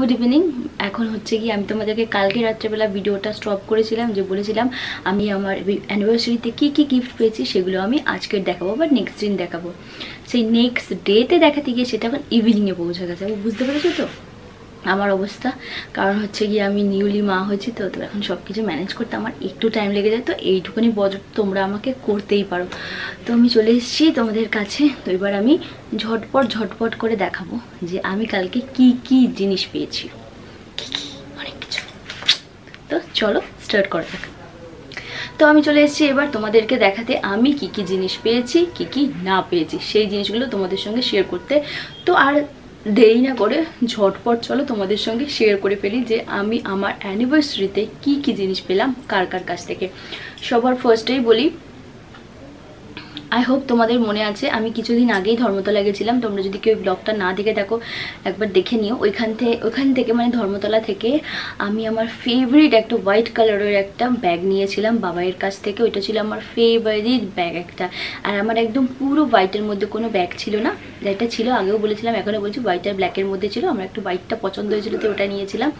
Good evening. এখন হচ্ছে কি আমি তোমাদেরকে কালকে রাত্রেবেলা ভিডিওটা স্টপ করেছিলাম, যে বলেছিলাম আমি আমার অ্যানিভার্সারিতে কী কী গিফট পেয়েছি সেগুলো আমি আজকের দেখাবো বা নেক্সট দিন দেখাবো। সেই নেক্সট ডেতে দেখাতে গিয়ে সেটা এখন ইভিনিংয়ে পৌঁছে গেছে। বুঝতে পেরেছ তো? আমার অবস্থা। কারণ হচ্ছে গিয়ে আমি নিউলি মা হয়েছি, তো তো এখন সব কিছু ম্যানেজ করতে আমার একটু টাইম লেগে যায়, তো এইটুকুনি বজট তোমরা আমাকে করতেই পারো। তো আমি চলে এসেছি তোমাদের কাছে, তো এবার আমি ঝটপট ঝটপট করে দেখাবো যে আমি কালকে কি কি জিনিস পেয়েছি। কি কি? অনেক কিছু। তো চলো স্টার্ট করা যাক। তো আমি চলে এসেছি এবার তোমাদেরকে দেখাতে আমি কি কি জিনিস পেয়েছি, কি কি না পেয়েছি। সেই জিনিসগুলো তোমাদের সঙ্গে শেয়ার করতে। তো আর দেরি না করে ঝটপট চলো তোমাদের সঙ্গে শেয়ার করে ফেলি যে আমি আমার অ্যানিভার্সারিতে কি কি জিনিস পেলাম, কার কার কাছ থেকে। সবার ফার্স্টেই বলি আই হোপ তোমাদের মনে আছে, আমি কিছুদিন আগেই ধর্মতলা গেছিলাম, তোমরা যদি কেউ ব্লগটা না দেখে দেখো একবার দেখে নিও। ওইখান থেকে ওইখান থেকে মানে ধর্মতলা থেকে আমি আমার ফেভারিট একটা হোয়াইট কালারের একটা ব্যাগ নিয়েছিলাম বাবাইয়ের কাছ থেকে। ওইটা ছিল আমার ফেভারিট ব্যাগ একটা। আর আমার একদম পুরো হোয়াইটের মধ্যে কোনো ব্যাগ ছিল না। যেটা ছিল, আগেও বলেছিলাম, এখনও বলছি হোয়াইট আর ব্ল্যাকের মধ্যে ছিল। আমার একটু হোয়াইটটা পছন্দ হয়েছিল, তো ওটা নিয়েছিলাম।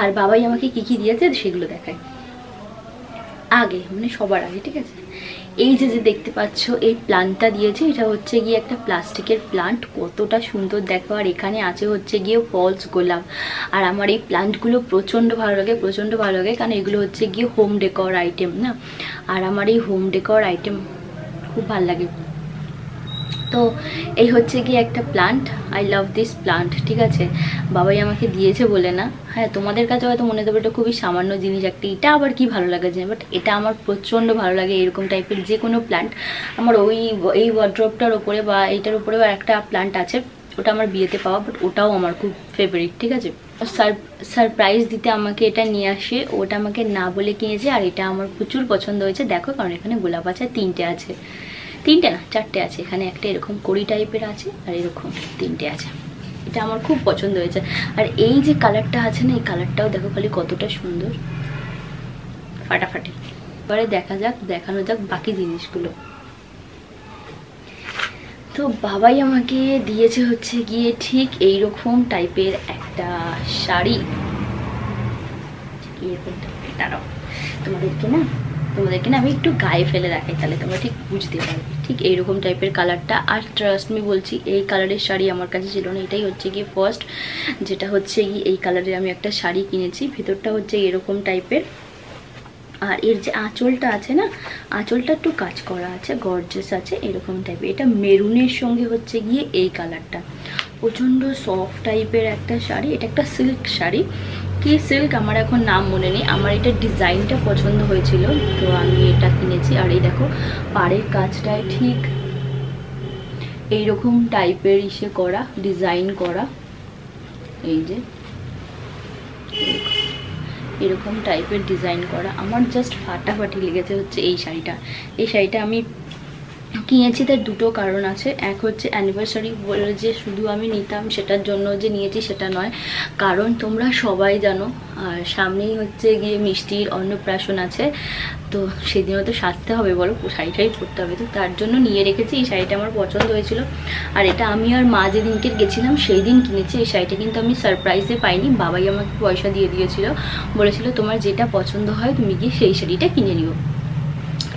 আর বাবাই আমাকে কী কী দিয়েছে, সেগুলো দেখায়। আগে মানে সবার আগে, ঠিক আছে? এই যে যে দেখতে পাচ্ছ, এই প্লান্টটা দিয়েছে, এটা হচ্ছে গিয়ে একটা প্লাস্টিকের প্লান্ট। কতটা সুন্দর দেখো, আর এখানে আছে হচ্ছে গিয়ে ফলস গোলাপ। আর আমার এই প্লান্টগুলো প্রচণ্ড ভালো লাগে, প্রচণ্ড ভালো লাগে, কারণ এগুলো হচ্ছে গিয়ে হোম ডেকর আইটেম না? আর আমার এই হোম ডেকর আইটেম খুব ভালো লাগে। তো এই হচ্ছে কি একটা plant I love this plant ঠিক আছে? বাবাই আমাকে দিয়েছে বলে না। হ্যাঁ তোমাদের কাছে হয়তো মনে দেবে এটা খুবই সামান্য জিনিস একটা। এটা আবার কি ভালো লাগে জানি বাট এটা আমার প্রচণ্ড ভালো লাগে এরকম টাইপের যে কোনো প্লান্ট আমার ওই, এই ওয়ার্ড্রপটার ওপরে বা এইটার উপরেও একটা প্লান্ট আছে, ওটা আমার বিয়েতে পাওয়া বাট ওটাও আমার খুব ফেভারিট ঠিক আছে? সারপ্রাইজ দিতে আমাকে এটা নিয়ে আসে। ওটা আমাকে না বলে কিনেছে, আর এটা আমার প্রচুর পছন্দ হয়েছে। দেখো, কারণ এখানে গোলাপ আছে তিনটে আছে। তিনটে না, চারটে আছে। এখানে একটা এরকম কড়ি টাইপের আছে, আর এরকম তিনটে আছে। এটা আমার খুব পছন্দ হয়েছে। আর এই যে কালারটা আছে না, এই কালারটাও দেখো খালি কতটা সুন্দর। ফাটাফাটি। এবারে দেখা যাক, দেখানো যাক বাকি জিনিসগুলো। তো বাবাই আমাকে দিয়েছে হচ্ছে গিয়ে ঠিক এই রকম টাইপের একটা শাড়ি। তোমাদেরকে না তোমাদেরকে না আমি একটু গায়ে ফেলে রাখাই তাহলে তোমরা ঠিক বুঝতে পারবে। ঠিক এইরকম টাইপের কালারটা আর ট্রাস্ট মি বলছি, এই কালারের শাড়ি আমার কাছে ছিল না, এটাই হচ্ছে গিয়ে ফার্স্ট যেটা হচ্ছে কি এই কালারের আমি একটা শাড়ি কিনেছি, ভেতরটা হচ্ছে এরকম টাইপের আর এর যে আঁচলটা আছে না, আঁচলটা একটু কাজ করা আছে গর্জেস আছে, এরকম টাইপের এটা মেরুনের সঙ্গে হচ্ছে গিয়ে এই কালারটা প্রচণ্ড সফট টাইপের একটা শাড়ি, এটা একটা সিল্ক শাড়ি কি সিল্ক আমার এখন নাম মনে নেই। আমার এটা ডিজাইনটা পছন্দ হয়েছিল, তো আমি এটা কিনেছি। আর এই দেখো, পাড়ের কাজটায় ঠিক এইরকম টাইপের ইসে করা, ডিজাইন করা। এই যে, এরকম টাইপের ডিজাইন করা। আমার জাস্ট ফাটাফাটি লেগেছে হচ্ছে এই শাড়িটা। এই শাড়িটা আমি কিনেছি তার দুটো কারণ আছে। এক হচ্ছে অ্যানিভার্সারি বলে যে শুধু আমি নিতাম সেটার জন্য যে নিয়েছি সেটা নয়। কারণ তোমরা সবাই জানো, আর সামনেই হচ্ছে গিয়ে মিষ্টির অন্নপ্রাশন আছে। তো সেদিনও তো সাজতে হবে বলো, শাড়ি শাড়ি পরতে হবে। তো তার জন্য নিয়ে রেখেছি, এই শাড়িটা আমার পছন্দ হয়েছিল। আর এটা আমি আর মা যেদিনকে গেছিলাম সেই দিন কিনেছি। এই শাড়িটা কিন্তু আমি সারপ্রাইজে পাইনি, বাবাই আমাকে পয়সা দিয়ে দিয়েছিল। বলেছিল, তোমার যেটা পছন্দ হয় তুমি গিয়ে সেই শাড়িটা কিনে নিও।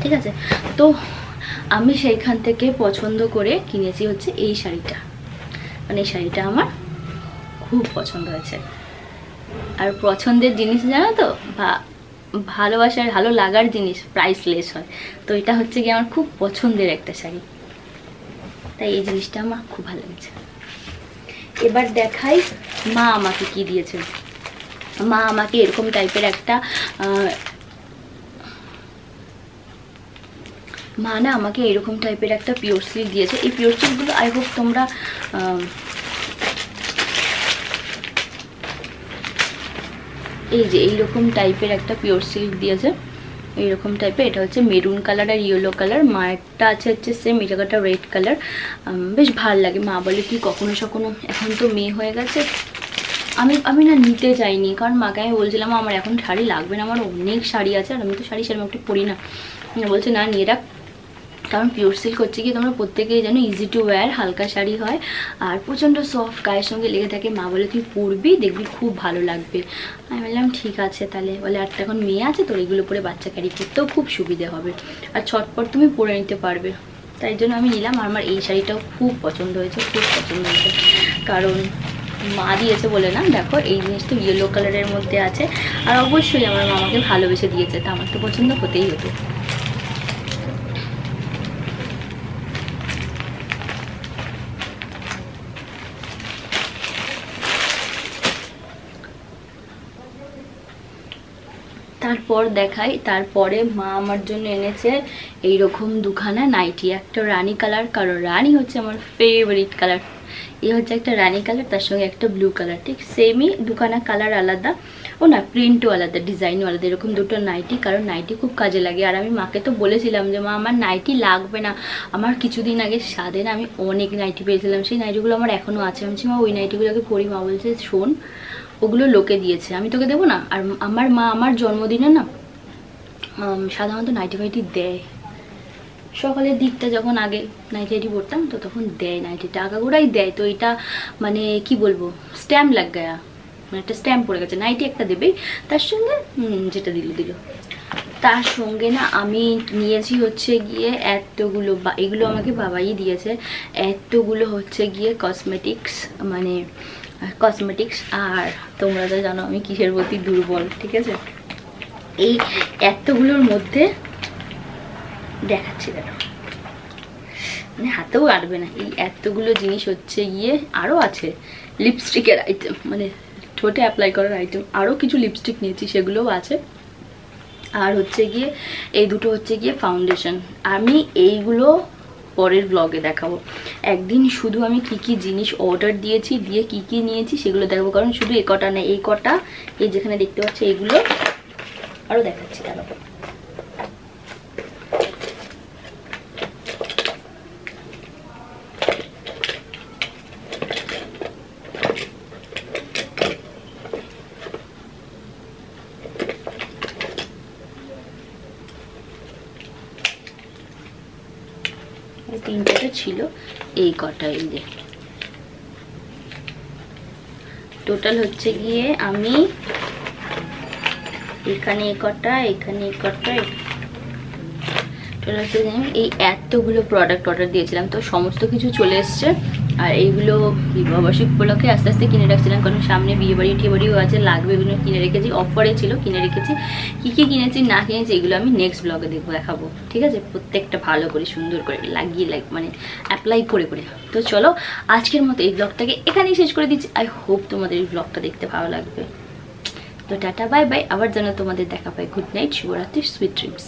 ঠিক আছে? তো আমি সেইখান থেকে পছন্দ করে কিনেছি হচ্ছে এই শাড়িটা। মানে এই শাড়িটা আমার খুব পছন্দ হয়েছে। আর পছন্দের জিনিস জানো তো? বা ভালোবাসার ভালো লাগার জিনিস প্রাইসলেস হয়। তো এটা হচ্ছে কি আমার খুব পছন্দের একটা শাড়ি। তাই এই জিনিসটা আমার খুব ভালো লেগেছে। এবার দেখাই মা আমাকে কি দিয়েছে। মা আমাকে এরকম টাইপের একটা মা না আমাকে এরকম টাইপের একটা পিওর সিল্ক দিয়েছে। এই পিওর সিল্কগুলো আই হোপ তোমরা এই যে এইরকম টাইপের একটা পিওর সিল্ক দিয়েছে। এইরকম টাইপের এটা হচ্ছে মেরুন কালার আর ইয়েলো কালার মায়েরটা আছে হচ্ছে সেম এটা রেড কালার বেশ ভালো লাগে। মা বলে কি কখনো সখনো, এখন তো মেয়ে হয়ে গেছে। আমি আমি না নিতে চাইনি। কারণ মাকে আমি বলছিলাম, আমার এখন শাড়ি লাগবে না। আমার অনেক শাড়ি আছে, আর আমি তো শাড়ি সেরকম একটু পরি না। বলছে, না, নিয়ে রাখ। কারণ পিওর সিল্ক হচ্ছে কি, তোমরা প্রত্যেকেই জানো ইজি টু ওয়্যার হালকা শাড়ি হয়, আর প্রচণ্ড সফট গায়ের সঙ্গে লেগে থাকে মা বলে, তুই পরবি, দেখবি খুব ভালো লাগবে। আমি বললাম, ঠিক আছে তাহলে। বলে, আর এখন মেয়ে আছে, তোর এগুলো পরে বাচ্চা ক্যারি করতেও খুব সুবিধে হবে। আর ছটপট তুমি পরে নিতে পারবে। তাই জন্য আমি নিলাম, আর আমার এই শাড়িটাও খুব পছন্দ হয়েছে, খুব পছন্দ হয়েছে। কারণ মা দিয়েছে বলে না, দেখো এই জিনিসটা ইয়েলো কালারের মধ্যে আছে। আর অবশ্যই আমার মামাকে ভালোবেসে দিয়েছে, তা আমার তো পছন্দ হতেই হতো। তারপর দেখাই, তারপরে মা আমার জন্য এনেছে এইরকম দুখানা নাইটি, একটা রানি কালার, কারণ রানি হচ্ছে আমার ফেভারিট কালার। এই হচ্ছে একটা রানি কালার, তার সঙ্গে একটা ব্লু কালার, ঠিক সেমই দুখানা কালার আলাদা। ও না প্রিন্টও আলাদা ডিজাইনও আলাদা, এরকম দুটো নাইটি, কারণ নাইটি খুব কাজে লাগে। আর আমি মাকে তো বলেছিলাম যে, মা, আমার নাইটি লাগবে না। আমার কিছুদিন আগে সাদে না আমি অনেক নাইটি পেয়েছিলাম, সেই নাইটিগুলো আমার এখনও আছে। আমি মা, ওই নাইটিগুলোকে পরি। মা বলছে, শোন ওগুলো লোকে দিয়েছে। আমি তোকে দেবো না? আর আমার মা আমার জন্মদিনে না সাধারণত নাইটি ফাইটি দেয়। সকালের দিকটা যখন আগে নাইটি আইটি পড়তাম, তো তখন দেয় নাইটি টাকা গোড়াই দেয়। তো এটা মানে কি বলব? স্ট্যাম্প লাগ গায়া। মানে একটা স্ট্যাম্প পড়ে গেছে। নাইটি একটা দেবেই। তার সঙ্গে যেটা দিল দিল। তার সঙ্গে না আমি নিয়েছি হচ্ছে গিয়ে এতগুলো বা, এগুলো আমাকে বাবাই দিয়েছে। এতগুলো হচ্ছে গিয়ে কসমেটিক্স মানে কসমেটিক্স আর তোমরা তো জানো আমি কিসের প্রতি দুর্বল, ঠিক আছে? এই এতগুলোর মধ্যে দেখাচ্ছি দেখো। মানে হাতেও আটবে না। এই এতগুলো জিনিস হচ্ছে গিয়ে আরও আছে লিপস্টিকের আইটেম মানে ঠোঁটে অ্যাপ্লাই করার আইটেম আরও কিছু লিপস্টিক নিয়েছি, সেগুলোও আছে। আর হচ্ছে গিয়ে, এই দুটো হচ্ছে গিয়ে ফাউন্ডেশন আমি এইগুলো পরের ব্লগে দেখাবো। একদিন শুধু আমি কি কি জিনিস অর্ডার দিয়েছি, দিয়ে কি কি নিয়েছি সেগুলো দেখাবো, কারণ শুধু এই কটা না, এই কটা, এই যেখানে দেখতে পাচ্ছি এগুলো আরও দেখাচ্ছি দাঁড়াবো এই তিনটাতে ছিল, এই কটা এই যে। টোটাল হচ্ছে গিয়ে আমি এখানে এ কটা, এখানে এ কটা টোটাল হচ্ছে আমি এই এতগুলো প্রোডাক্ট অর্ডার দিয়েছিলাম, তো সমস্ত কিছু চলে এসছে। আর এইগুলো বিবাহবার্ষিক উপলক্ষে আস্তে আস্তে কিনে রাখছিলাম, কারণ সামনে বিয়ে বাড়ি টিয়ে বাড়িও আছে, লাগবে এগুলো কিনে রেখেছি অফারে ছিল, কিনে রেখেছি। কী কী কিনেছি, না কিনেছি, এগুলো আমি নেক্সট ব্লগে দেখব, দেখাবো, ঠিক আছে? প্রত্যেকটা ভালো করে, সুন্দর করে, লাগিয়ে লাগ মানে অ্যাপ্লাই করে করে। তো চলো, আজকের মতো এই ব্লগটাকে এখানেই শেষ করে দিচ্ছি। আই হোপ তোমাদের এই ব্লগটা দেখতে ভালো লাগবে। তো টাটা বাই বাই আবার যেন তোমাদের দেখা পাই। গুড নাইট শুভরাত্রি সুইট ড্রিমস